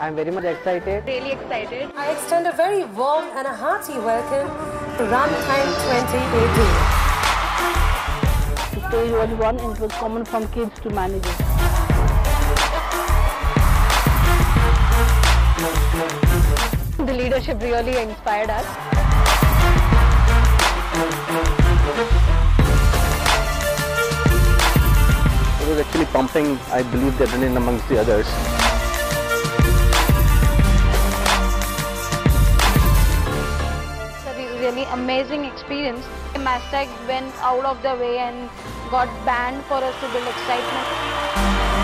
I'm very much excited. Really excited. I extend a very warm and a hearty welcome to Runtime 2018. To stage was one and it was common from kids to managers. The leadership really inspired us. Was actually pumping, I believe, the adrenaline amongst the others. It's a really amazing experience. Mastek went out of the way and got banned for us to build excitement.